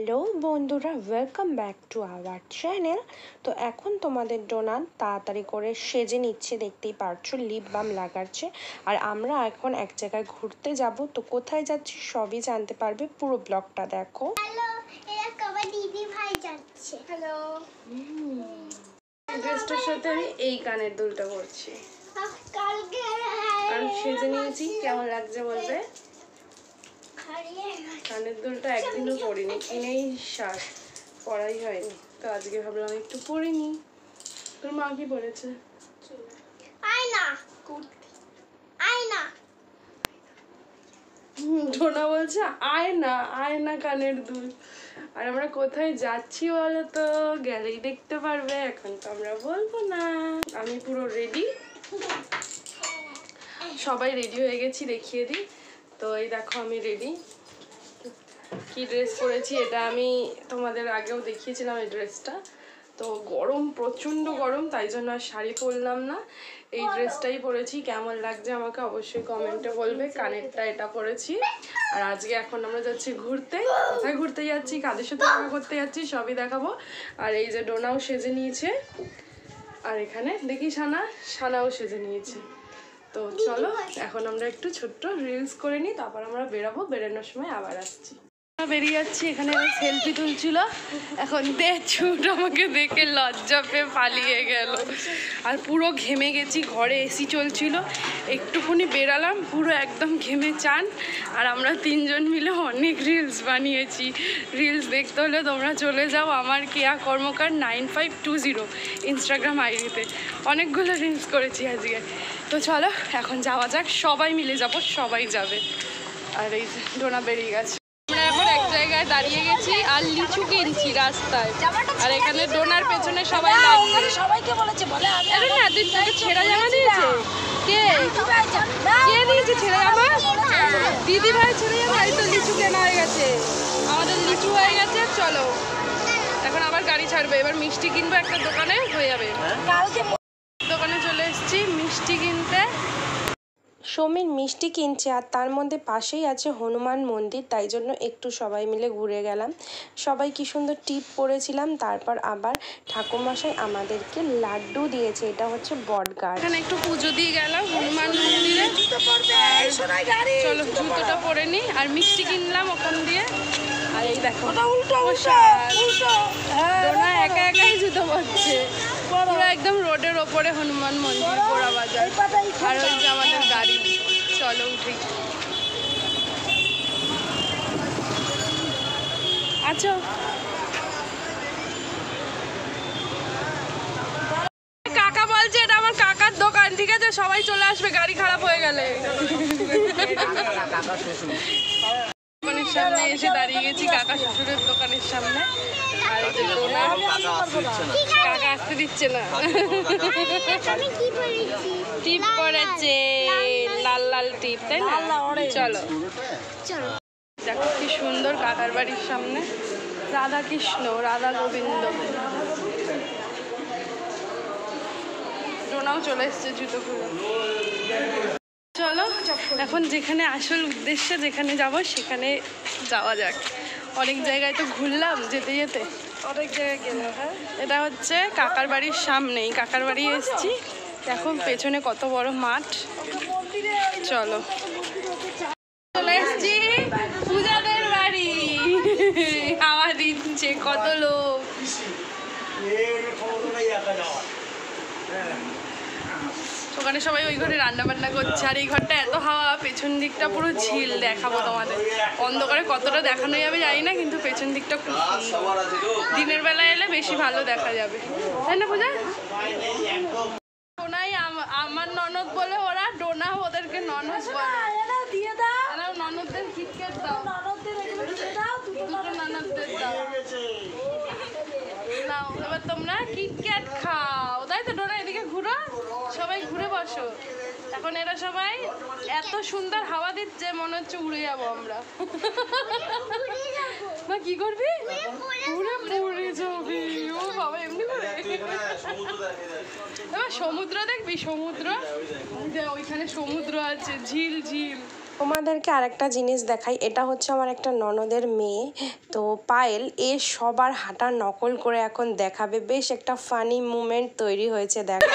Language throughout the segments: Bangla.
হ্যালো বন্ধুরা welcome back to our channel তো এখন তোমাদের ডোনাট তাড়াতাড়ি করে সেজে নিচ্ছে দেখতেই পারছ লিপ বাম লাগাচ্ছে। আর আমরা এখন এক জায়গায় ঘুরতে যাব। তো কোথায় যাচ্ছি সবই জানতে পারবে পুরো ব্লগটা দেখো। হ্যালো এরা কবার দিদি ভাই যাচ্ছে। হ্যালো। ড্রেসটার সাথে আমি এই কানের দুলটা পরছি। কালকে আর সেজে নিয়েছি কেমন লাগছে বলবে? কানের দুলটা একদিনও পরিনি কিনেই শ্বাস পরাই হয়নি। তো আজকে ভাবলাম একটু পরিনি তোর মা কি পরেছে আয়না। কুর্তি। আয়না। টোনা বলছে আয় না আয় না কানের দুল। আর আমরা কোথায় যাচ্ছি বলো তো গেলেই দেখতে পারবে এখন তো আমরা বলব না। আমি পুরো রেডি সবাই রেডি হয়ে গেছি দেখিয়ে দিই। তো এই দেখো আমি রেডি কি ড্রেস পরেছি এটা আমি তোমাদের আগেও দেখিয়েছিলাম এই ড্রেসটা তো গরম, প্রচণ্ড গরম, তাই জন্য আর শাড়ি পরলাম না। এই ড্রেসটাই পরেছি, কেমন লাগছে আমাকে অবশ্যই কমেন্টে বলবে, কানেরটা এটা পরেছি। আর আজকে এখন আমরা যাচ্ছি ঘুরতে। কোথায় ঘুরতে যাচ্ছি, কাদের সাথে দেখা করতে যাচ্ছি, সবই দেখাবো। আর এই যে ডোনাও সেজে নিয়েছে। আর এখানে দেখি সানা সানাও সেজে নিয়েছে। তো চলো, এখন আমরা একটু ছোট্ট রিলস করে নিই, তারপর আমরা বেরাবো, বেরোনোর সময় আবার আসছি। বেরিয়ে যাচ্ছি, এখানে সেলফি তুলছিল। এখন দে, ছুট আমাকে দেখে লজ্জা পেয়ে পালিয়ে গেল। আর পুরো ঘেমে গেছি, ঘরে এসি চলছিল। একটুখানি বেরালাম, পুরো একদম ঘেমে চান। আর আমরা তিনজন মিলে অনেক রিলস বানিয়েছি। রিলস দেখতে হলে তোমরা চলে যাও আমার Keya Karmakar nine five two zero Instagram আইডিতে অনেকগুলো রিলস করেছি আজকে। তো চলো এখন যাওয়া যাক। সবাই মিলে যাব সবাই যাবে। আর এই ডোনা বেরিয়ে গেছে। আমরা এখন এক জায়গায় দাঁড়িয়ে গেছি আর লিচু কিনছি রাস্তায়। আর এখানে ডোনার পেছনে সবাই সবাইকে বলেছে বলে আরে না তুই তোকে ছেঁড়া জামা দিয়েছে? কে? কে দিয়েছে ছেঁড়া জামা? দিদি ভাই ছেড়ে জামা এই তো লিচু কেনা হয়ে গেছে। আমাদের লিচু হয়ে গেছে চলো। এখন আবার গাড়ি ছাড়বে এবার মিষ্টি কিনবো একটা দোকানে হয়ে যাবে। কালকে দোকানে চলে এসেছি সমীর মিষ্টি কিনছে আর তার মধ্যে পাশেই আছে হনুমান মন্দির তাই জন্য একটু সবাই মিলে ঘুরে গেলাম। সবাই কি সুন্দর টিপ পরেছিলাম তারপর আবার ঠাকুরমশাই আমাদেরকে লাড্ডু দিয়েছে এটা হচ্ছে বটগাছ। এখানে একটু পুজো দিয়ে গেলাম হনুমান মন্দিরে। আর চলো জুতোটা পরে নি আর মিষ্টি কিনলাম ওখান দিয়ে। আর এই দেখো উল্টো উল্টো হ্যাঁ একা একাই জুতো পরছে। পুরো একদম রোডের ওপরে হনুমান মন্দির পোড়া বাজার। আর ওই যে আমাদের গাড়ি। চলো উঠি। আচ্ছা। কাকা বলছে এটা আমার কাকার দোকান ঠিক আছে? সবাই চলে আসবে গাড়ি খারাপ হয়ে গেলে। এসে দাঁড়িয়ে গেছি কাকা শ্বশুরের দোকানের সামনে। আর কাকা আসতে দিচ্ছে না। টিপ পড়েছে লাল লাল টিপ তাই না? চলো। চলো। দেখো কি সুন্দর কাকার বাড়ির সামনে। রাধা কৃষ্ণ রাধা গোবিন্দ। ডোনাও চলে এসছে জুতো খুলে। চলো এখন যেখানে আসল উদ্দেশ্যে যেখানে যাব সেখানে যাওয়া যাক। অনেক জায়গায় তো ঘুরলাম যেতে যেতে। অনেক জায়গায় গেল হ্যাঁ? এটা হচ্ছে কাকার বাড়ির সামনেই। কাকার বাড়ি এসেছি। দেখো পেছনে কত বড় মাঠ। চলো। চলে এসছি পূজাদের বাড়ি। হাওয়া দিচ্ছে কত লোক। ওখানে সবাই ওই ঘরে রান্না বান্না করছে, আর এই ঘরটা এত হাওয়া, পেছন দিকটা পুরো ঝিল দেখাবো তোমাদের। অন্ধকারে কতটা দেখানো যাবে জানি না, কিন্তু পেছন দিকটা খুব দিনের বেলা এলে বেশি ভালো দেখা যাবে। তাই না পূজা? আম- আমার ননদ বলে ওরা, ডোনা ওদেরকে ননদ দাও। দাও। এবার তোমরা কিটক্যাট খাও তাই তো ডোনা এদিকে ঘুরো ঘুরে বসো। এখন এরা সবাই এত সুন্দর হাওয়া দিচ্ছে, মনে হচ্ছে উড়ে যাব আমরা। মা, কি করবি? উড়ে পড়ে যাবি। ও বাবা, এমনি করে? সমুদ্র দেখবি, সমুদ্র? ওইখানে সমুদ্র আছে, ঝিল ঝিল। তোমাদেরকে আরেকটা জিনিস দেখাই, এটা হচ্ছে আমার একটা ননদের মেয়ে। তো পায়েল, এ সবার হাঁটা নকল করে এখন দেখাবে। বেশ একটা ফানি মুমেন্ট তৈরি হয়েছে, দেখো।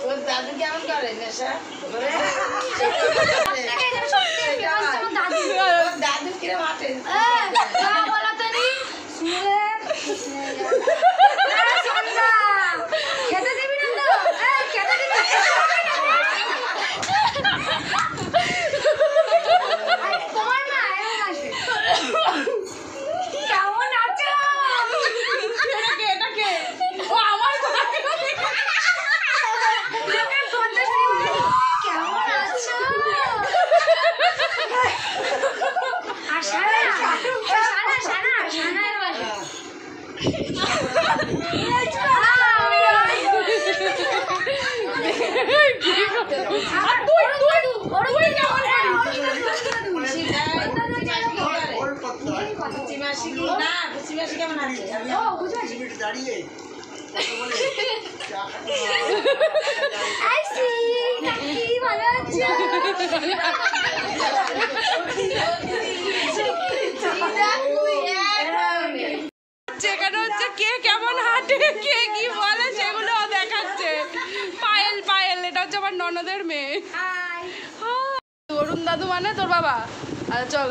ওর দাদু কেমন করে নেশা ওর দাদু কিরম হাঁটে খেতে দিবি না তো এই, খেতে দিবি না? আরে, তোমার মা এরকম আসবে। কেমন আছো লোকের দরজা শুনে বলে, কেমন আছো আর সানা সানা সানা সানা এরকম আসবে। বুচি মাসি কি না বুচি মাসি কেমন আছে দাঁড়িয়ে যেখানে হচ্ছে কে কেমন হাঁটে কে কি বলে সেগুলো দেখাচ্ছে। পায়েল পায়েল এটা হচ্ছে আমার ননদের মেয়ে। অরুণ দাদু মানে তোর বাবা? চল।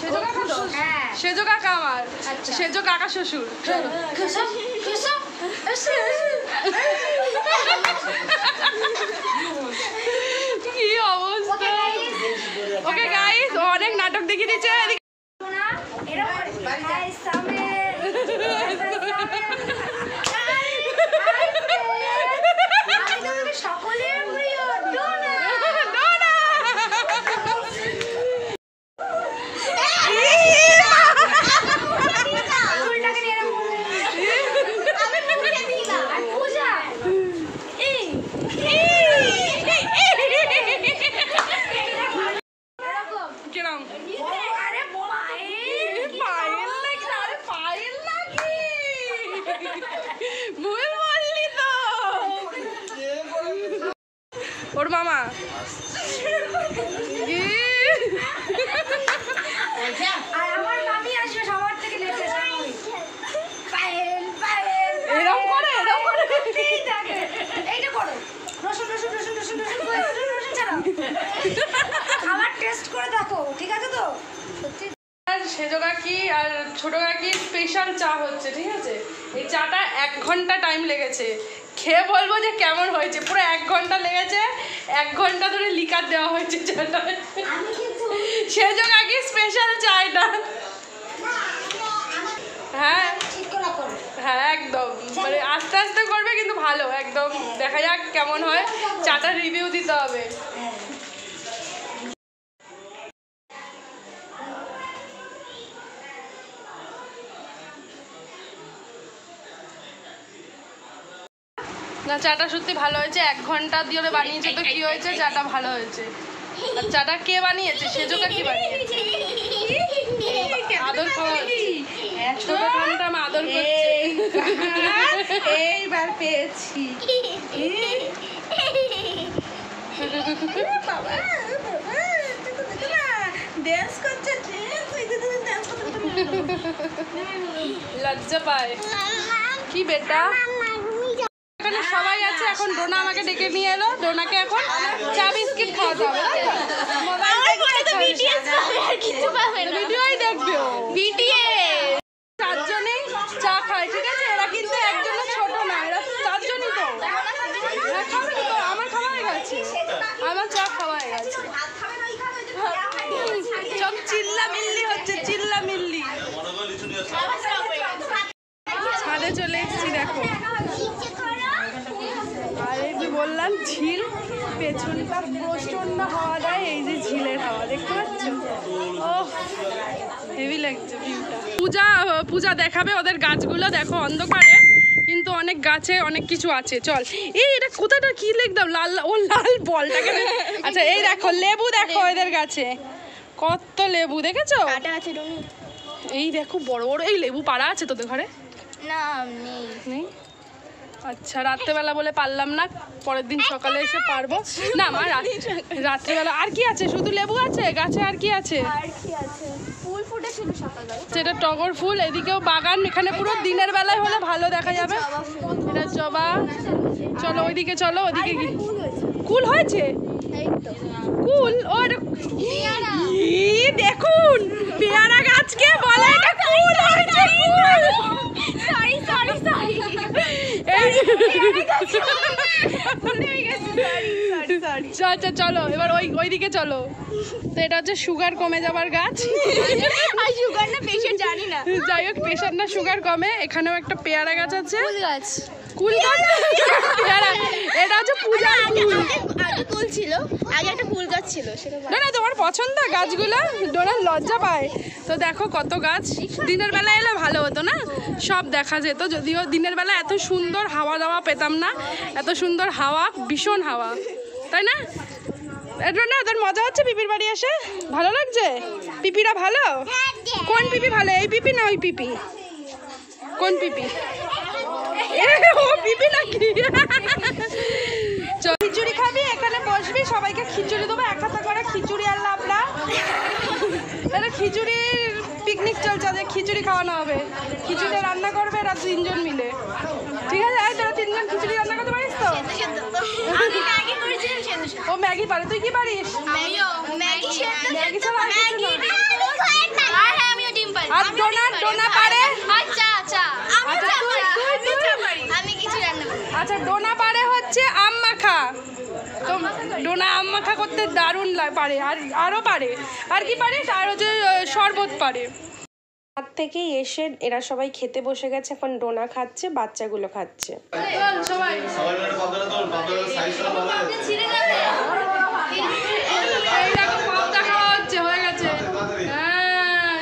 সেজো কাকা? হ্যাঁ সেজো কাকা আমার। আচ্ছা। সেজো কাকা শ্বশুর। কি অবস্থা? ওকে গাইস অনেক নাটক দেখিয়ে দিচ্ছে এদিকে না এরকম হাই সামে সকলের প্রিয় ডোনা ডোনা! ফুলটাকে নিয়ে এরকম আমি মুখে দিলাম আর পূজা এই এরকম কিরম আরে পায়েল পায়েল নাকি আরে পায়েল নাকি ভুল বললি তো। ওর মামা। খাবার টেস্ট করে দেখো ঠিক আছে তো? সেজো কাকি আর ছোট কাকির স্পেশাল চা হচ্ছে, ঠিক আছে? এই চাটা এক ঘণ্টা টাইম লেগেছে। খেয়ে বলব যে কেমন হয়েছে, পুরো এক ঘণ্টা লেগেছে, এক ঘণ্টা ধরে লিকার দেওয়া হয়েছে চাটা। সেজো কাকির স্পেশাল চা এটা? হ্যাঁ। হ্যাঁ একদম। মানে আস্তে আস্তে করবে কিন্তু ভালো, একদম। দেখা যাক কেমন হয়। চাটার রিভিউ দিতে হবে। না চাটা সত্যি ভালো হয়েছে এক ঘণ্টা দিয়ে বানিয়েছে তো কি হয়েছে চাটা ভালো হয়েছে আর চাটা কে বানিয়েছে সেজোকা কি বানিয়েছে আদর খাওয়া ঠান্ডা আদর করছে এইবার পেয়েছি বাবা ড্যান্স করছে লজ্জা পায় কি বেটা এখন ডোনা আমাকে ডেকে নিয়ে এলো। ডোনাকে এখন চা বিস্কিট খাওয়াতে হবে ভিডিওই দেখবে ও চারজনেই চা খায় ঠিক আছে এরা কিন্তু একজনের ছোট না এরা চারজনই তো হ্যাঁ, খাবে তো আমার খাওয়া হয়ে গেছে আমার চা খাওয়া হয়ে গেছে সব চিল্লা মিল্লি হচ্ছে চিল্লা মিল্লি মনে করে লিচু নিয়ে আসো। ছাদে চলে এসেছি দেখো আর এই যে বললাম ঝিল পেছনটা প্রচণ্ড হাওয়া দেয় এই যে ঝিলের হাওয়া দেখতে পাচ্ছ? ও হেভি লাগছে ভিউটা। পূজা পূজা দেখাবে ওদের গাছগুলো দেখো অন্ধকারে কিন্তু অনেক গাছে অনেক কিছু আছে চল। এই এটা কোথাটা কি লিখতাম লাল ও লাল বলটাকে আচ্ছা এই দেখো লেবু দেখো এদের গাছে। কত লেবু দেখেছ? এই দেখো বড় বড় এই লেবু পাড়া আছে তোদের ঘরে? না আচ্ছা রাত্রেবেলা বলে পারলাম না পরের দিন সকালে এসে পারব। না আমার রাত্রেবেলা আর কি আছে? শুধু লেবু আছে? গাছে আর কি আছে? সেটা টগর ফুল এদিকেও বাগান এখানে পুরো দিনের বেলায় হলে ভালো দেখা যাবে। এটা জবা চলো ওইদিকে চলো ওদিকে কি কুল হয়েছে। কুল ও এটা ই, দেখুন পেয়ারা গাছকে বলে এটা কুল হয়েছে কুল সরি সরি সরি এই যে- সরি সরি আচ্ছা চলো এবার ওই ওইদিকে চলো। তো এটা হচ্ছে সুগার কমে যাবার গাছ। সুগার না পেশেন্ট জানি না। যাই হোক প্রেশার না সুগার কমে। এখানেও একটা পেয়ারা গাছ আছে। গাছ। কুল গাছ? পেয়ারা। এটা হচ্ছে পূজার কুল আগে ফুল। ছিল। আগে একটা ফুল গাছ ছিল সেটা না না তোমার পছন্দ? গাছগুলো ডোনার লজ্জা পায়। তো দেখো কত গাছ। দিনের বেলা এলে ভালো হতো না? সব দেখা যেত যদিও দিনের বেলা এত সুন্দর হাওয়া দাওয়া পেতাম না। এত সুন্দর হাওয়া ভীষণ হাওয়া। তাই না? না, তোর মজা হচ্ছে পিপির বাড়ি এসে? ভালো লাগছে? পিপিরা ভালো? কোন পিপি ভালো? এই পিপি না ওই পিপি? কোন পিপি? ও পিপি নাকি? খিচুড়ি খাবি, এখানে বসবি, সবাইকে খিচুড়ি দেবো, এক হাতে করে খিচুড়ি আর লাবড়া এটা খিচুড়ির পিকনিক চলছে যে খিচুড়ি খাওয়ানো হবে। খিচুড়ি রান্না করবে এরা তিনজন মিলে। ঠিক আছে তোরা তিনজন খিচুড়ি রান্না করতে পারিস তো? ও ম্যাগি পারে তুই কি পারিস? ম্যাগি ছাড়া আর কিছু ম্যাগি না। আর হ্যাঁ আমিও ডিম পারি। আর ডোনা ডোনা পারে। আচ্ছা আচ্ছা আমি কিছু রান্না ডোনা পারে হচ্ছে আম মাখা। তো ডোনা আম মাখা করতে দারুণ লা- পারে। আর আরও পারে। আর কি পারে আর হচ্ছে শরবত পারে। হাত থেকে এসে এরা সবাই খেতে বসে গেছে, এখন ডোনা খাচ্ছে, বাচ্চাগুলো খাচ্ছে।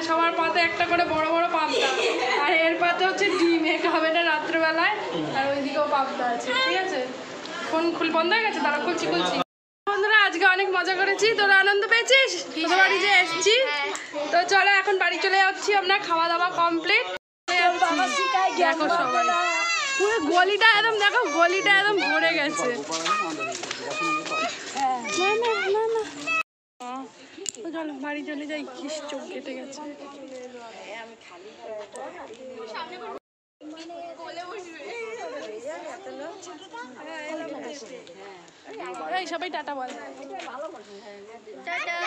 সবার একটা করে বড় বড় আর হচ্ছে না আর ওইদিকেও আছে, ঠিক আছে? ফোন খুল, বন্ধ হয়ে গেছে? তারা খুলছি খুলছি। অনেক মজা করেছি তোরা আনন্দ পেয়েছিস? তোদের বাড়ি যে এসছি। তো চলো এখন বাড়ি চলে যাচ্ছি আমরা খাওয়া দাওয়া কমপ্লিট দেখো সবাই। পুরো গলিটা একদম দেখো গলিটা একদম ভরে গেছে। না না না না। তো চলো বাড়ি চলে যাই কিস চোখ কেটে গেছে। সবাই টাটা বল। টাটা!